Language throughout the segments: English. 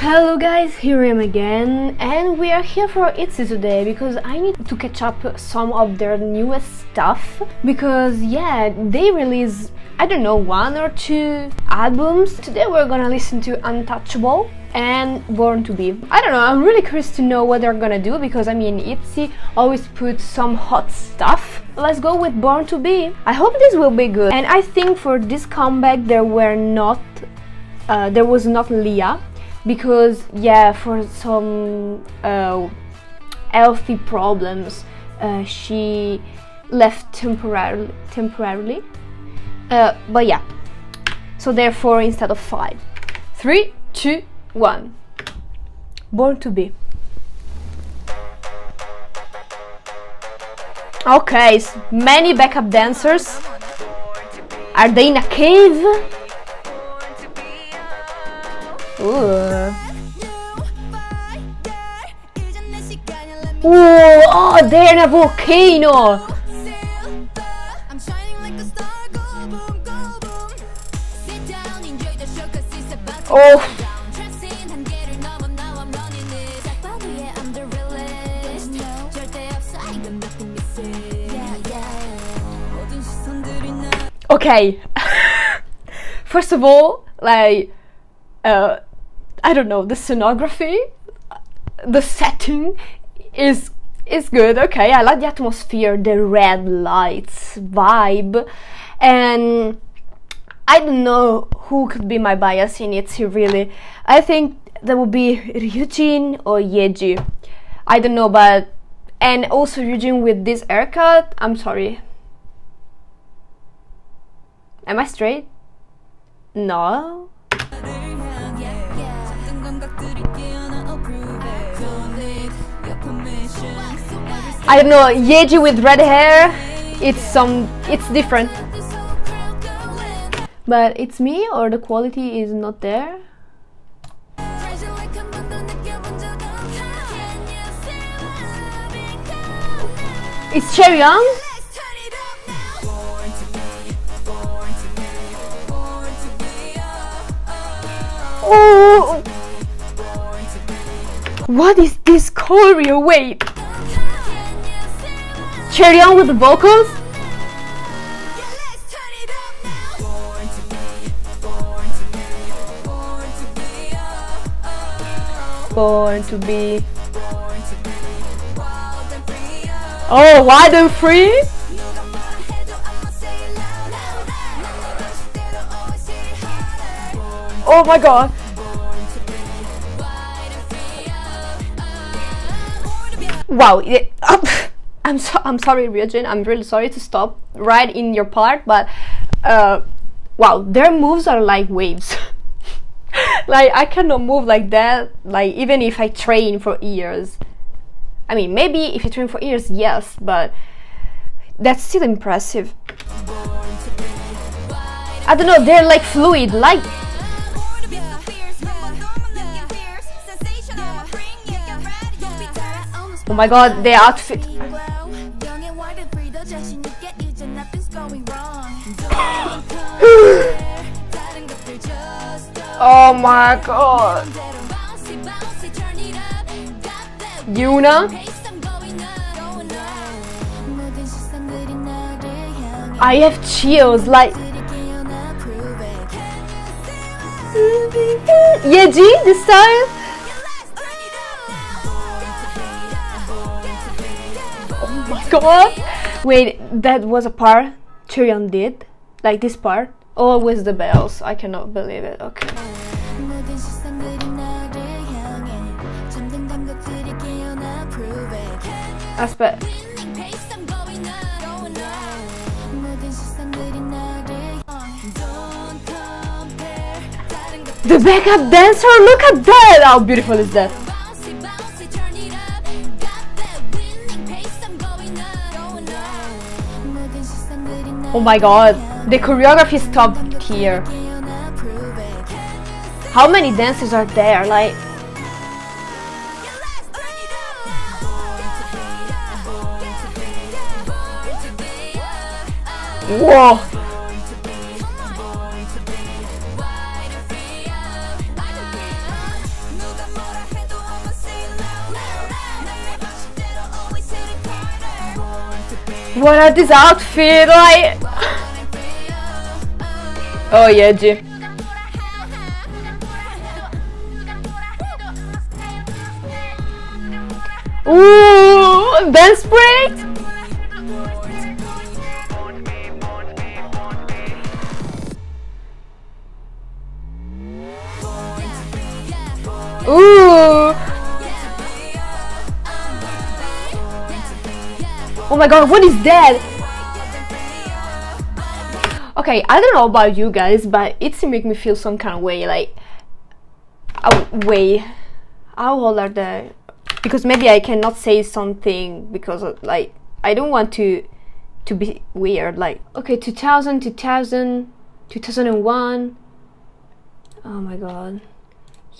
Hello guys, here I am again and we are here for ITZY today because I need to catch up some of their newest stuff because yeah, they release I don't know one or two albums. Today we're gonna listen to Untouchable and Born to Be. I don't know, I'm really curious to know what they're gonna do because I mean ITZY always puts some hot stuff. Let's go with Born to Be. I hope this will be good and I think for this comeback there were not uh, there was not Lia because yeah for some uh, healthy problems uh, she left temporarily temporarily. Uh, but yeah. So therefore instead of five. Three two one. Born to be. Okay many backup dancers. Are they in a cave Ooh. Ooh, oh, they're in a volcano! Oh! Okay. First of all, like, uh, I don't know, the scenography, the setting is is good. Okay, I like the atmosphere, the red lights vibe, and I don't know who could be my bias in it. Really, I think that would be Ryujin or Yeji. I don't know, but and also Ryujin with this haircut. I'm sorry. Am I straight? No. I don't know, Yeji with red hair, it's some, it's different. But it's me or the quality is not there? It's Chaeryeong? Oh! What is this choreo? Wait! Chaeryeong with the vocals? Born to be Oh, wild and free? Oh my god Wow, I'm so I'm sorry, Ryujin. I'm really sorry to stop right in your part, but uh, wow, their moves are like waves. like I cannot move like that. Like even if I train for years. I mean, maybe if you train for years, yes, but that's still impressive. I don't know. They're like fluid, like Oh my god, the outfit. Oh my god. Yuna? I have chills like Yeji this time? Oh my god! Wait, that was a part Tyrion did? Like this part? Always the bells. I cannot believe it. Okay. Aspect. The backup dancer, look at that! How beautiful is that? Oh my god, the choreography stopped here. How many dancers are there? Like, Whoa! What are these outfits like? Oh yeah, G. Ooh, dance break! Ooh! Oh my god, what is that? Okay, I don't know about you guys, but it's make me feel some kind of way, like... Uh, way. How old are they? Because maybe I cannot say something because, of, like, I don't want to to be weird, like... Okay, 2000, 2000, 2001... Oh my god.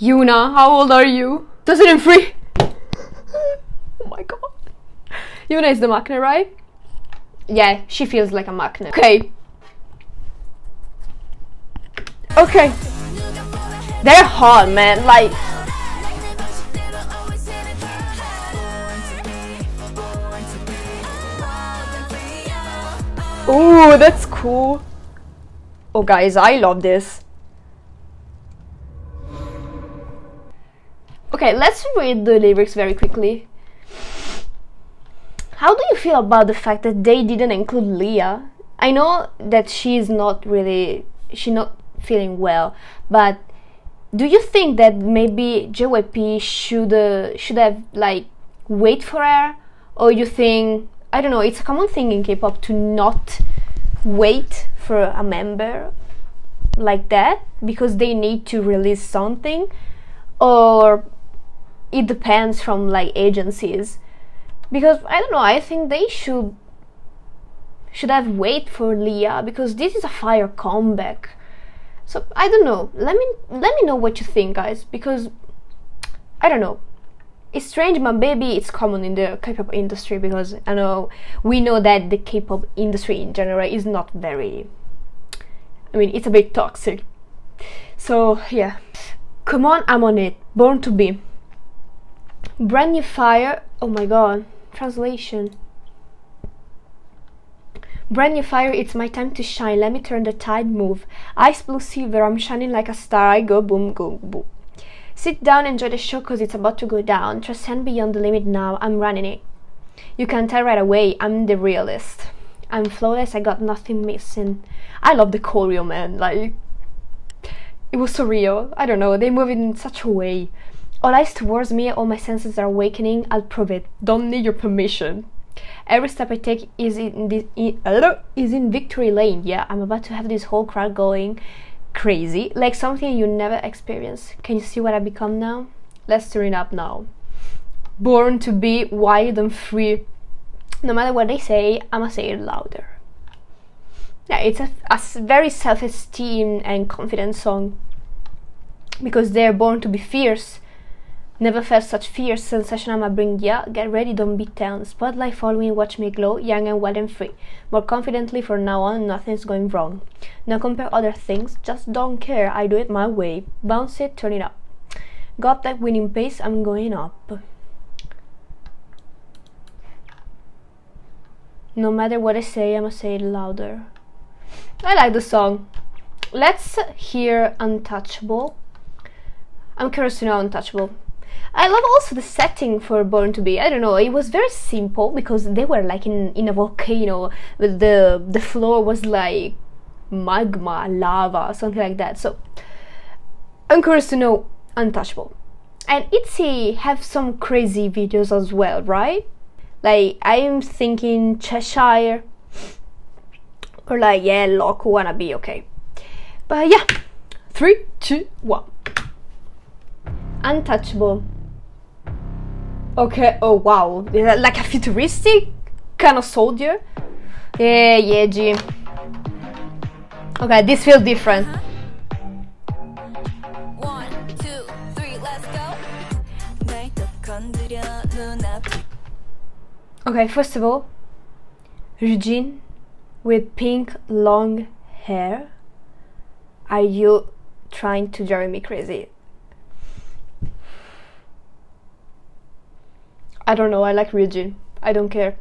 Yuna, how old are you? 2003! oh my god. Yuna is the Maknae, right? Yeah, she feels like a Maknae. Okay. Okay. They're hot, man. Like. Ooh, that's cool. Oh, guys, I love this. Okay, let's read the lyrics very quickly. How do you feel about the fact that they didn't include Lia? I know that she's not really she not feeling well, but do you think that maybe JYP should uh, should have like wait for her, or you think I don't know? It's a common thing in K-pop to not wait for a member like that because they need to release something, or it depends from like agencies because I don't know. I think they should should have wait for Lia because this is a fire comeback. So I don't know. Let me let me know what you think, guys. Because I don't know. It's strange, but maybe it's common in the K-pop industry because I know we know that the K-pop industry in general is not very. I mean, it's a bit toxic. So yeah, come on, I'm on it. Born to be. Brand new fire. Oh my god. Translation. Brand new fire, it's my time to shine. Let me turn the tide move. Ice blue silver, I'm shining like a star. I go boom, boom, boom. Sit down, enjoy the show cause it's about to go down. Transcend beyond the limit now, I'm running it. You can tell right away, I'm the realist. I'm flawless, I got nothing missing. I love the choreo, man. Like, it was so real. I don't know, they move in such a way. All eyes towards me, all my senses are awakening. I'll prove it. Don't need your permission. Every step I take is in this in, is in victory lane. Yeah, I'm about to have this whole crowd going crazy, like something you never experienced. Can you see what I become now? Let's turn it up now. Born to be wild and free. No matter what they say, I'ma say it louder. Yeah, it's a, a very self-esteem and confident song because they're born to be fierce Never felt such fierce sensation I'ma bring ya. Get ready, don't be tense. Spotlight following, watch me glow, young and wild and free. More confidently for now on, nothing's going wrong. Now compare other things, just don't care, I do it my way. Bounce it, turn it up. Got that winning pace, I'm going up. No matter what I say, I'ma say it louder. I like the song. Let's hear Untouchable. I'm curious to know Untouchable. I love also the setting for Born to Be. I don't know, it was very simple because they were like in, in a volcano. The the floor was like magma, lava, something like that. So I'm curious to know Untouchable. And ITZY have some crazy videos as well, right? Like I'm thinking Cheshire or like yeah, Loco wanna be okay. But yeah, three, two, one. Untouchable. Okay, oh wow. Like a futuristic kind of soldier? Yeah, yeah, G. Okay, this feels different. Okay, first of all, Ryujin with pink long hair. Are you trying to drive me crazy? I don't know, I like Ryujin. I don't care.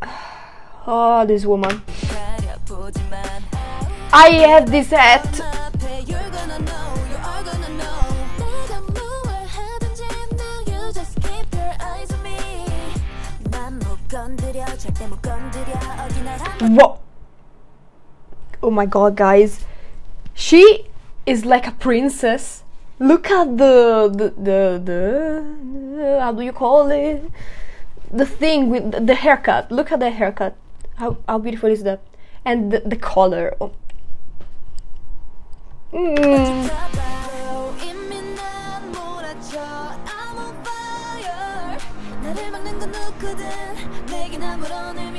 oh, this woman. I have this hat. What? Oh my god, guys. She is like a princess. Look at the the the, the how do you call it? The thing with the haircut. Look at the haircut. How how beautiful is that? And the, the color. Oh. Mm.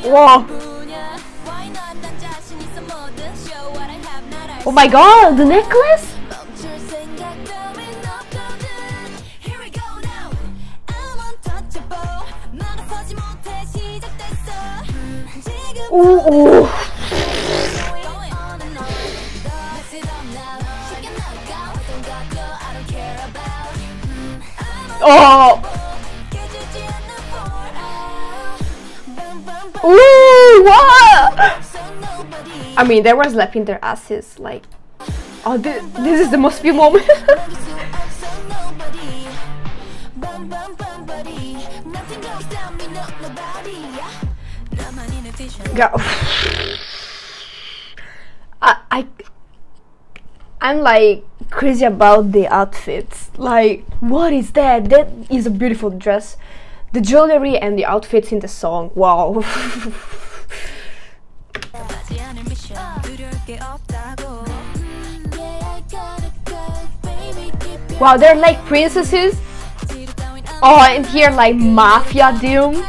Wow. Oh my god, the necklace? Ooh, ooh. Oh. Ooh, what? I mean, they were slapping their asses like. Oh, this, this is the most few moment. Go. I, I, I'm like crazy about the outfits. Like, what is that? That is a beautiful dress. The jewelry and the outfits in the song. Wow. wow, they're like princesses. Oh, and here like mafia doom.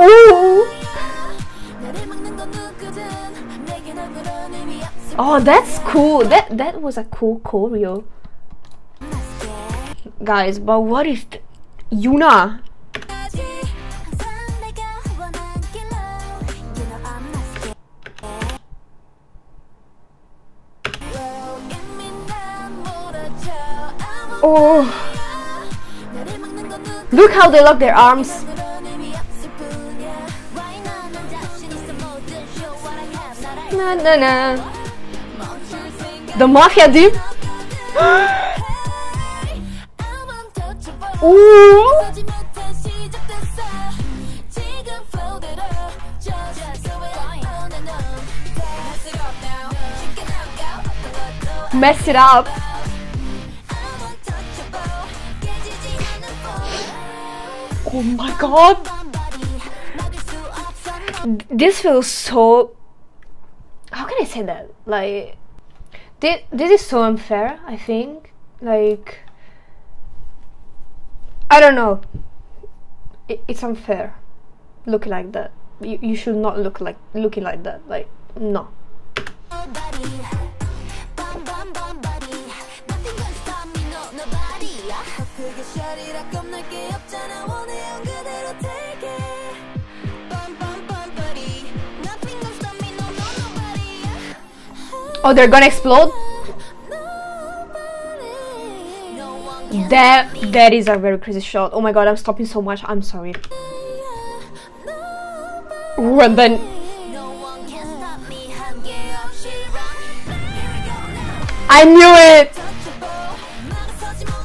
Ooh. Oh, that's cool. That that was a cool choreo. Guys, but what th Yuna? Oh. Look how they lock their arms. Na na na. The mafia dude. Ooh. Mess it up. Oh my god. This feels so how can I say that? Like, this, this is so unfair, I think. Like, I don't know. It, it's unfair looking like that. You, you should not look like looking like that. Like, no. Oh, they're gonna explode? That that is a very crazy shot. Oh my god, I'm stopping so much. I'm sorry. Ooh, and then I knew it!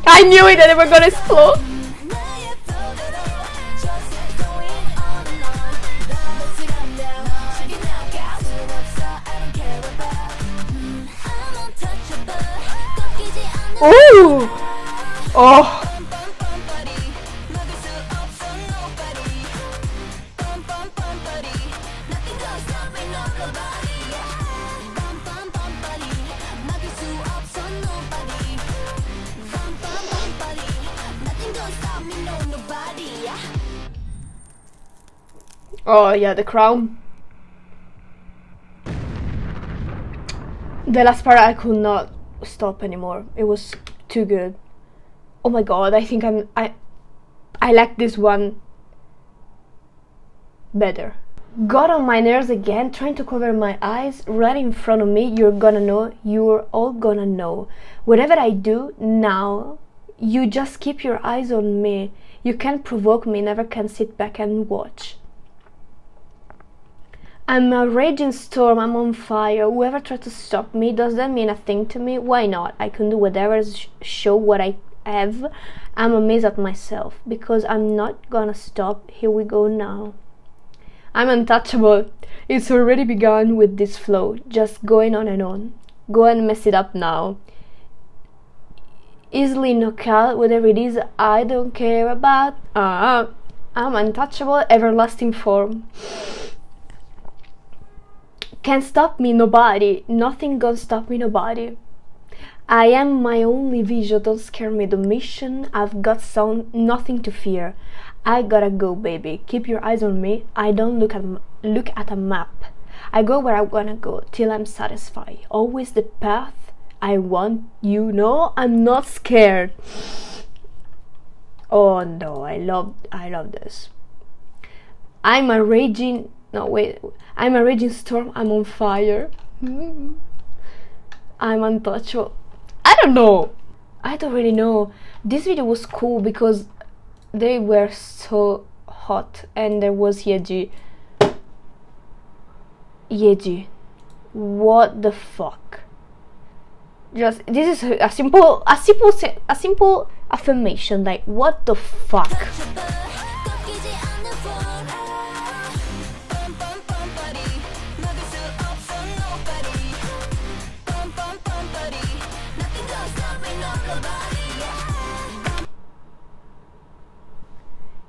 I knew it that they were gonna explode! Ooh! Oh! Oh yeah, the crown. The last part I could not stop anymore. It was too good. Oh my god, I think I'm I I like this one better. got on my nerves again, trying to cover my eyes right in front of me. You're gonna know, you're all gonna know. Whatever I do now, you just keep your eyes on me. You can't provoke me, never can sit back and watch. I'm a raging storm, I'm on fire. Whoever tries to stop me, does that mean a thing to me? Why not? I can do whatever, sh- show what I have. I'm amazed at myself because I'm not gonna stop. Here we go now. I'm untouchable. It's already begun with this flow, just going on and on. Go and mess it up now. Easily knock out whatever it is I don't care about. Uh, I'm untouchable, everlasting form. Can't stop me, nobody. Nothing gonna stop me, nobody. I am my only vision, don't scare me. The mission, I've got some nothing to fear. I gotta go, baby. Keep your eyes on me. I don't look at look at a map. I go where I wanna go till I'm satisfied. Always the path I want. You know, I'm not scared. Oh no, I love I love this. I'm a raging no wait I'm a raging storm, I'm on fire. I'm untouchable. I don't know. I don't really know. This video was cool because they were so hot and there was Yeji. Yeji. What the fuck? Just this is a simple a simple a simple affirmation like what the fuck?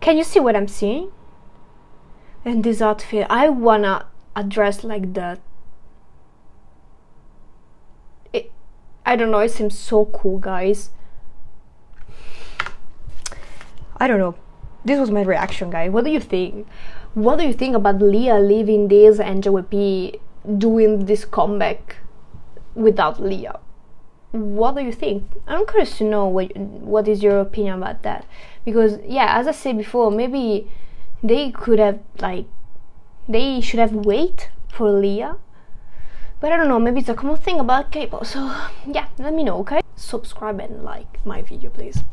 Can you see what I'm seeing? And this outfit, I wanna a dress like that. It, I don't know, it seems so cool, guys. I don't know. This was my reaction, guys. What do you think? What do you think about Lia leaving this and JYP doing this comeback without Lia? What do you think? I'm curious to know what what is your opinion about that. Because yeah as i said before maybe they could have like they should have wait for lia. But i don't know maybe it's a common thing about k-pop so yeah let me know okay? Subscribe and like my video please